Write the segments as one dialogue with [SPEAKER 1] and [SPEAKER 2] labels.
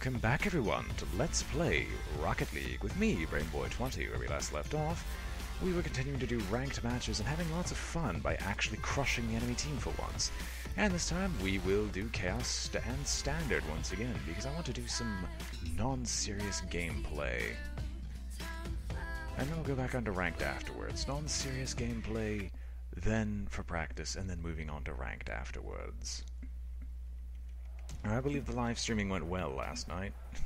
[SPEAKER 1] Welcome back everyone to Let's Play Rocket League with me, Brainboy20, where we last left off. We were continuing to do ranked matches and having lots of fun by actually crushing the enemy team for once. And this time we will do Chaos and Standard once again, because I want to do some non-serious gameplay. And then we'll go back onto ranked afterwards. Non-serious gameplay, then for practice, and then moving on to ranked afterwards. I believe the live streaming went well last night.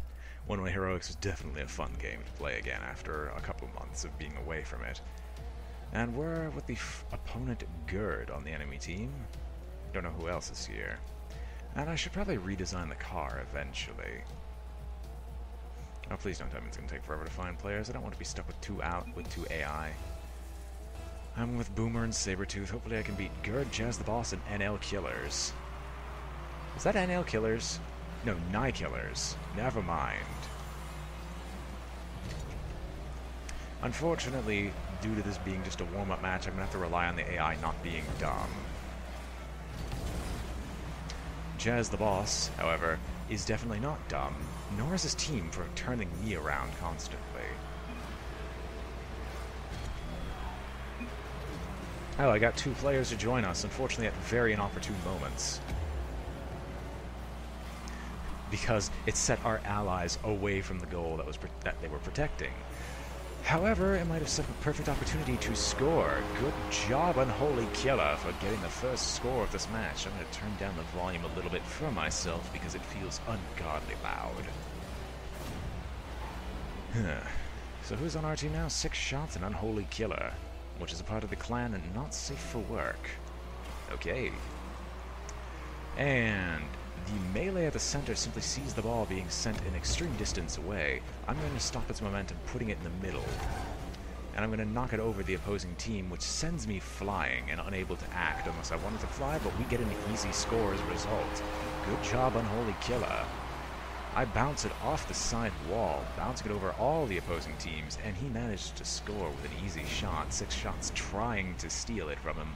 [SPEAKER 1] One Way Heroics was definitely a fun game to play again after a couple months of being away from it. And we're with the opponent Gerd on the enemy team. Don't know who else is here. And I should probably redesign the car eventually. Oh, please don't tell me it's going to take forever to find players. I don't want to be stuck with two out with two AI. I'm with Boomer and Sabretooth. Hopefully I can beat Gerd, Jazz the Boss, and NL Killers. Is that NL Killers? No, Nye Killers. Never mind. Unfortunately, due to this being just a warm-up match, I'm going to have to rely on the AI not being dumb. Jazz the boss, however, is definitely not dumb, nor is his team for turning me around constantly. Oh, I got two players to join us, unfortunately at very inopportune moments because it set our allies away from the goal that was that they were protecting. However, it might have set a perfect opportunity to score. Good job, Unholy Killer, for getting the first score of this match. I'm going to turn down the volume a little bit for myself because it feels ungodly loud. so who's on our team now? Six shots and Unholy Killer, which is a part of the clan and not safe for work. Okay. And the melee at the center simply sees the ball being sent an extreme distance away. I'm going to stop its momentum, putting it in the middle. And I'm going to knock it over the opposing team, which sends me flying and unable to act unless I wanted to fly, but we get an easy score as a result. Good job, Unholy Killer. I bounce it off the side wall, bouncing it over all the opposing teams, and he managed to score with an easy shot. Six shots trying to steal it from him,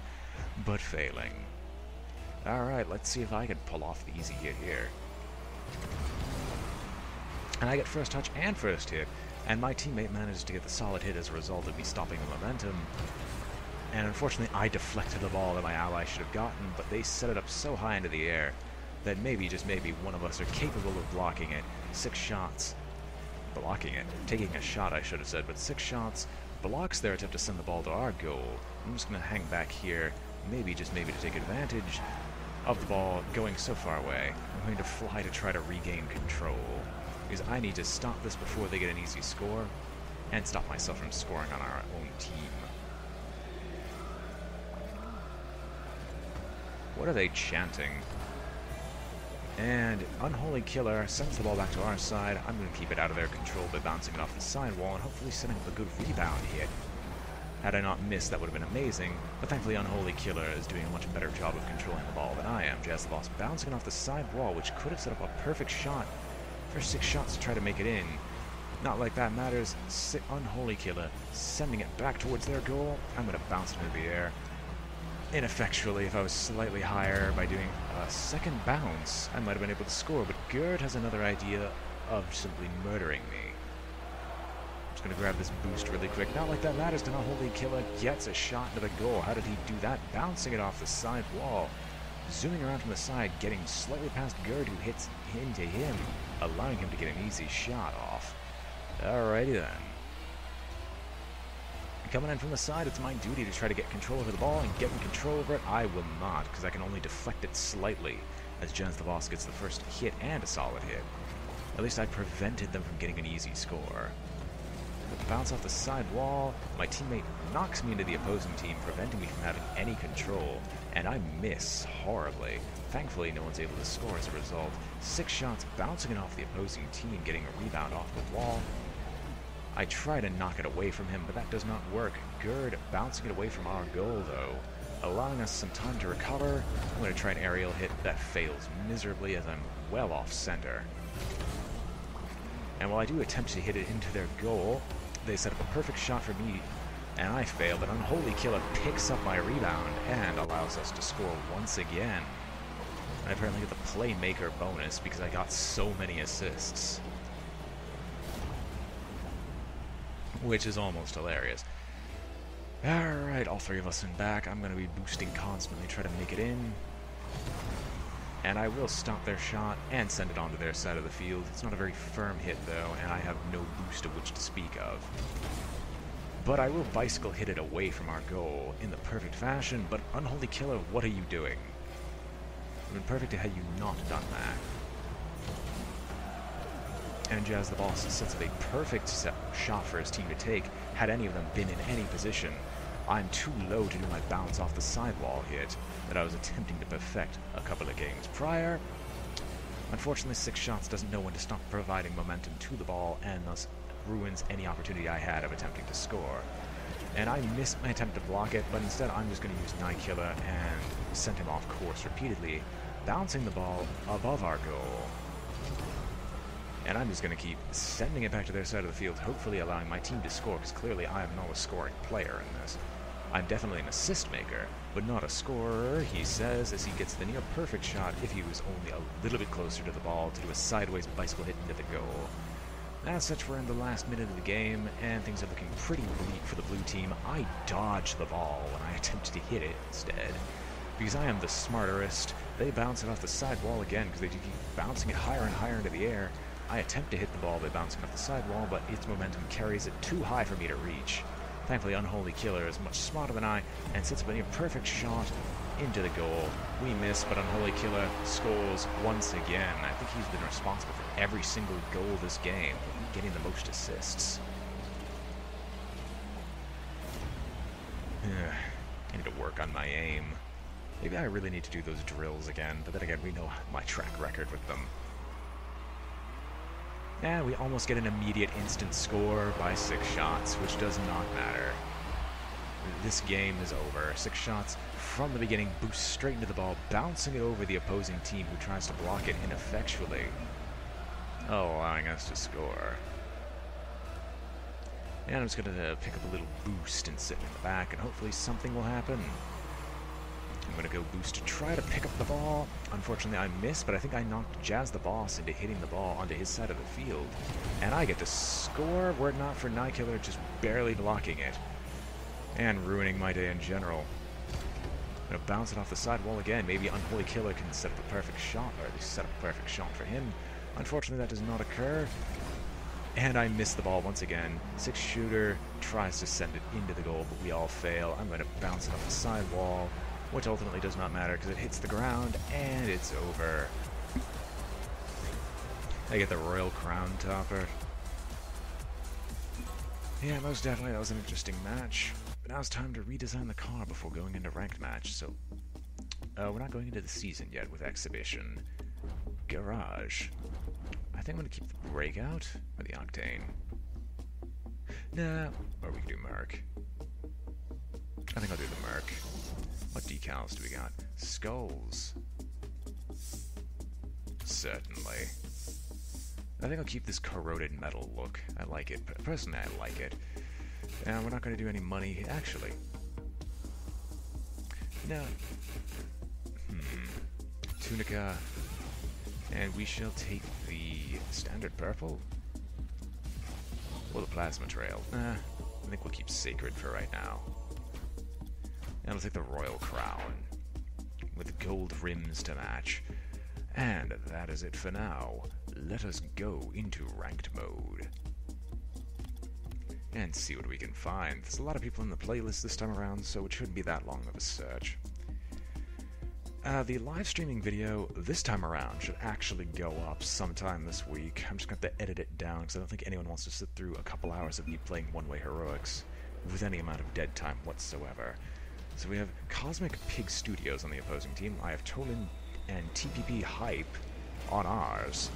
[SPEAKER 1] but failing. Alright, let's see if I can pull off the easy hit here. And I get first touch and first hit, and my teammate manages to get the solid hit as a result of me stopping the momentum. And unfortunately, I deflected the ball that my ally should have gotten, but they set it up so high into the air that maybe, just maybe, one of us are capable of blocking it. Six shots. Blocking it. Taking a shot, I should have said, but six shots blocks their attempt to send the ball to our goal. I'm just going to hang back here, maybe, just maybe to take advantage, of the ball going so far away. I'm going to fly to try to regain control. Because I need to stop this before they get an easy score, and stop myself from scoring on our own team. What are they chanting? And Unholy Killer sends the ball back to our side. I'm going to keep it out of their control by bouncing it off the sidewall and hopefully setting up a good rebound hit. Had I not missed, that would have been amazing, but thankfully Unholy Killer is doing a much better job of controlling the ball than I am. Boss bouncing off the side wall, which could have set up a perfect shot for six shots to try to make it in. Not like that matters. Sit Unholy Killer sending it back towards their goal. I'm going to bounce it into the air. Ineffectually, if I was slightly higher by doing a second bounce, I might have been able to score, but Gerd has another idea of simply murdering me. Just gonna grab this boost really quick. Not like that matters. to Holy Killer gets a shot into the goal. How did he do that? Bouncing it off the side wall. Zooming around from the side, getting slightly past Gerd, who hits into him, allowing him to get an easy shot off. Alrighty then. Coming in from the side, it's my duty to try to get control over the ball, and getting control over it, I will not, because I can only deflect it slightly, as Jazz the Boss gets the first hit and a solid hit. At least I prevented them from getting an easy score bounce off the side wall. My teammate knocks me into the opposing team, preventing me from having any control, and I miss horribly. Thankfully, no one's able to score as a result. Six shots bouncing it off the opposing team, getting a rebound off the wall. I try to knock it away from him, but that does not work. Gerd bouncing it away from our goal, though, allowing us some time to recover. I'm going to try an aerial hit that fails miserably as I'm well off center. And while I do attempt to hit it into their goal, they set up a perfect shot for me, and I fail, but Unholy Killer picks up my rebound and allows us to score once again. I apparently get the playmaker bonus because I got so many assists. Which is almost hilarious. Alright, all three of us in back. I'm going to be boosting constantly, try to make it in. And I will stop their shot and send it onto their side of the field. It's not a very firm hit, though, and I have no boost of which to speak of. But I will bicycle hit it away from our goal in the perfect fashion, but Unholy Killer, what are you doing? It would have been perfect had you not done that. And Jazz the Boss sets up a perfect shot for his team to take, had any of them been in any position. I'm too low to do my bounce off the sidewall hit that I was attempting to perfect a couple of games prior. Unfortunately, six shots doesn't know when to stop providing momentum to the ball, and thus ruins any opportunity I had of attempting to score. And I missed my attempt to block it, but instead I'm just going to use Night and send him off course repeatedly, bouncing the ball above our goal. And I'm just going to keep sending it back to their side of the field, hopefully allowing my team to score, because clearly I am not a scoring player in this. I'm definitely an assist maker, but not a scorer, he says, as he gets the near perfect shot if he was only a little bit closer to the ball to do a sideways bicycle hit into the goal. As such, we're in the last minute of the game, and things are looking pretty bleak for the blue team. I dodge the ball when I attempt to hit it instead. Because I am the smarterest, they bounce it off the side wall again because they keep bouncing it higher and higher into the air. I attempt to hit the ball by bouncing off the side wall, but its momentum carries it too high for me to reach. Thankfully, Unholy Killer is much smarter than I and sets up a perfect shot into the goal. We miss, but Unholy Killer scores once again. I think he's been responsible for every single goal this game, getting the most assists. I need to work on my aim. Maybe I really need to do those drills again, but then again, we know my track record with them. And we almost get an immediate instant score by six shots, which does not matter. This game is over. Six shots from the beginning, boost straight into the ball, bouncing it over the opposing team who tries to block it ineffectually. Oh, allowing us to score. And I'm just going to pick up a little boost and sit in the back, and hopefully something will happen. I'm going to go boost to try to pick up the ball. Unfortunately, I missed, but I think I knocked Jazz the Boss into hitting the ball onto his side of the field. And I get to score, were it not for Night Killer just barely blocking it. And ruining my day in general. I'm going to bounce it off the side wall again. Maybe Unholy Killer can set up a perfect shot, or at least set up a perfect shot for him. Unfortunately, that does not occur. And I miss the ball once again. Six shooter tries to send it into the goal, but we all fail. I'm going to bounce it off the side wall which ultimately does not matter because it hits the ground and it's over. I get the Royal Crown Topper. Yeah, most definitely that was an interesting match. But now it's time to redesign the car before going into ranked match, so... Uh, we're not going into the season yet with Exhibition. Garage. I think I'm going to keep the Breakout or the Octane. Nah, or we can do Merc. I think I'll do the Merc. Decals do we got? Skulls. Certainly. I think I'll keep this corroded metal look. I like it. Personally, I like it. And we're not going to do any money. Actually. No. Hmm. Tunica. And we shall take the standard purple. Or the plasma trail. Nah, I think we'll keep sacred for right now. And I'll take the Royal Crown, with gold rims to match. And that is it for now. Let us go into ranked mode. And see what we can find. There's a lot of people in the playlist this time around, so it shouldn't be that long of a search. Uh, the live streaming video this time around should actually go up sometime this week. I'm just going to have to edit it down because I don't think anyone wants to sit through a couple hours of me playing One Way Heroics with any amount of dead time whatsoever. So we have Cosmic Pig Studios on the opposing team. I have Tolan and TPP Hype on ours.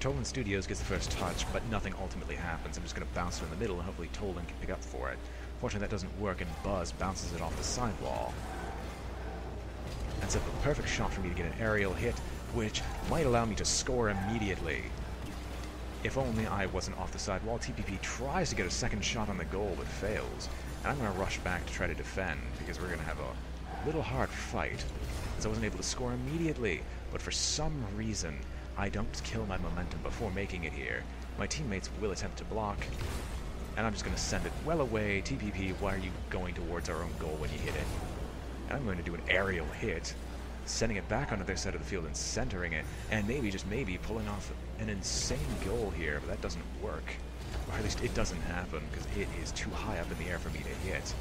[SPEAKER 1] Tolan Studios gets the first touch, but nothing ultimately happens. I'm just going to bounce it in the middle, and hopefully Tolan can pick up for it. Fortunately, that doesn't work, and Buzz bounces it off the sidewall. That's a perfect shot for me to get an aerial hit, which might allow me to score immediately. If only I wasn't off the sidewall. TPP tries to get a second shot on the goal, but fails. And I'm going to rush back to try to defend, because we're going to have a little hard fight, as I wasn't able to score immediately, but for some reason, I don't kill my momentum before making it here. My teammates will attempt to block, and I'm just going to send it well away. TPP, why are you going towards our own goal when you hit it? And I'm going to do an aerial hit, sending it back onto their side of the field and centering it, and maybe, just maybe, pulling off an insane goal here, but that doesn't work. Or at least it doesn't happen, because it is too high up in the air for me to hit.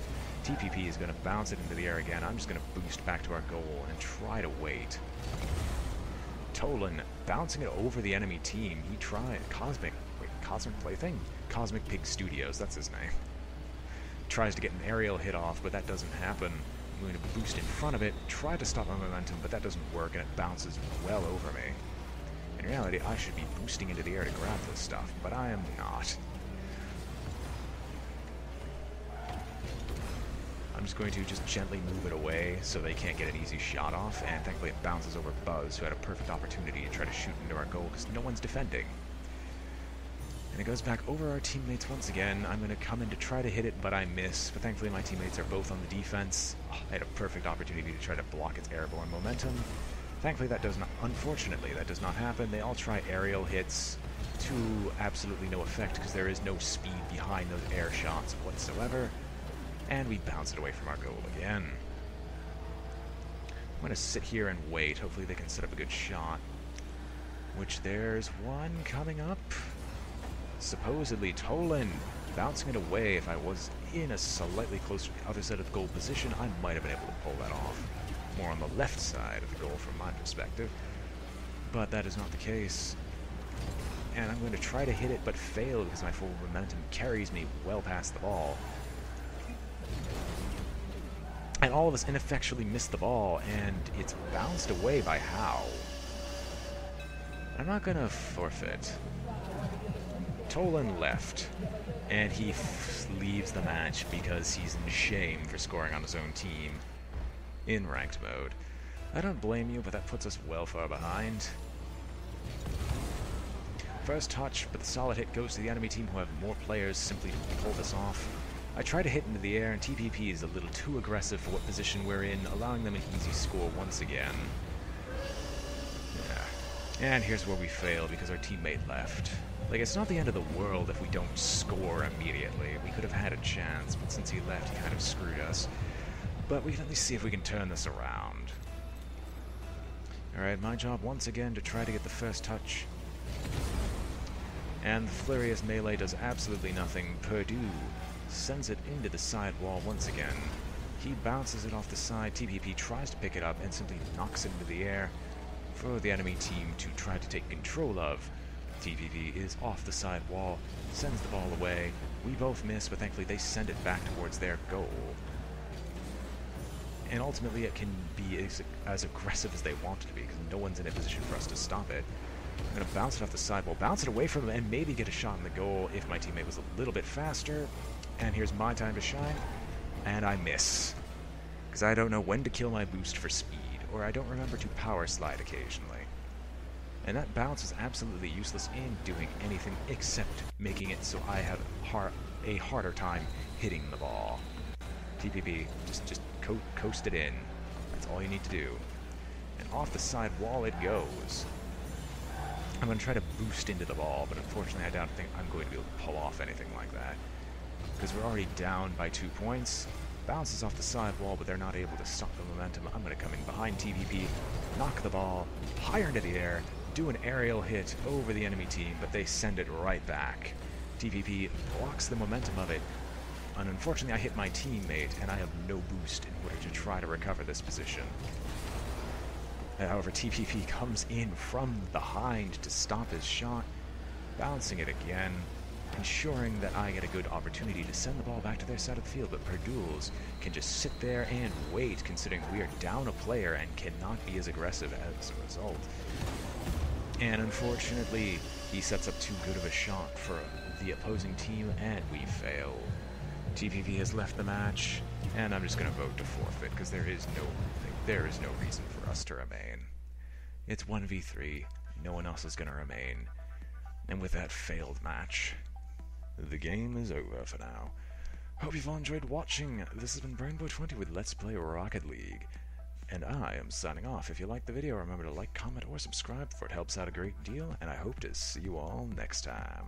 [SPEAKER 1] TPP is going to bounce it into the air again. I'm just going to boost back to our goal and try to wait. Tolan bouncing it over the enemy team. He tried. Cosmic. Wait, Cosmic Plaything? Cosmic Pig Studios, that's his name. Tries to get an aerial hit off, but that doesn't happen. I'm going to boost in front of it, try to stop my momentum, but that doesn't work, and it bounces well over me. In reality, I should be boosting into the air to grab this stuff, but I am not. I'm just going to just gently move it away so they can't get an easy shot off, and thankfully it bounces over Buzz, who had a perfect opportunity to try to shoot into our goal because no one's defending. And it goes back over our teammates once again. I'm going to come in to try to hit it, but I miss. But thankfully my teammates are both on the defense. Oh, I had a perfect opportunity to try to block its airborne momentum. Thankfully that does not, unfortunately, that does not happen. They all try aerial hits to absolutely no effect because there is no speed behind those air shots whatsoever. And we bounce it away from our goal again. I'm going to sit here and wait. Hopefully they can set up a good shot. Which there's one coming up. Supposedly Tolan bouncing it away. If I was in a slightly closer other side of the goal position, I might have been able to pull that off. More on the left side of the goal from my perspective. But that is not the case. And I'm going to try to hit it, but fail because my full momentum carries me well past the ball. And all of us ineffectually missed the ball, and it's bounced away by How. I'm not gonna forfeit. Tolan left, and he leaves the match because he's in shame for scoring on his own team in ranked mode. I don't blame you, but that puts us well far behind. First touch, but the solid hit goes to the enemy team who have more players simply to pull this off. I try to hit into the air, and TPP is a little too aggressive for what position we're in, allowing them an easy score once again. Yeah. And here's where we fail because our teammate left. Like, it's not the end of the world if we don't score immediately. We could have had a chance, but since he left, he kind of screwed us. But we can at least see if we can turn this around. Alright, my job once again to try to get the first touch. And the Furious Melee does absolutely nothing. Purdue sends it into the side wall once again. He bounces it off the side, TPP tries to pick it up and simply knocks it into the air for the enemy team to try to take control of. TPP is off the side wall, sends the ball away. We both miss, but thankfully they send it back towards their goal. And ultimately it can be as, as aggressive as they want it to be, because no one's in a position for us to stop it. I'm going to bounce it off the sidewall, bounce it away from them, and maybe get a shot in the goal if my teammate was a little bit faster. And here's my time to shine, and I miss. Because I don't know when to kill my boost for speed, or I don't remember to power slide occasionally. And that bounce is absolutely useless in doing anything except making it so I have har a harder time hitting the ball. TPP, just, just co coast it in. That's all you need to do. And off the side wall it goes. I'm going to try to boost into the ball, but unfortunately I don't think I'm going to be able to pull off anything like that. Because we're already down by two points. Bounces off the side wall, but they're not able to stop the momentum. I'm going to come in behind TPP, knock the ball higher into the air, do an aerial hit over the enemy team, but they send it right back. TPP blocks the momentum of it, and unfortunately I hit my teammate, and I have no boost in order to try to recover this position. Uh, however, TPP comes in from behind to stop his shot, bouncing it again, ensuring that I get a good opportunity to send the ball back to their side of the field, but Perdules can just sit there and wait, considering we are down a player and cannot be as aggressive as a result. And unfortunately, he sets up too good of a shot for the opposing team, and we fail. TPP has left the match, and I'm just going to vote to forfeit, because there is no there is no reason for us to remain. It's 1v3, no one else is going to remain. And with that failed match, the game is over for now. Hope you've all enjoyed watching. This has been Brainboy20 with Let's Play Rocket League. And I am signing off. If you liked the video, remember to like, comment, or subscribe, for it helps out a great deal, and I hope to see you all next time.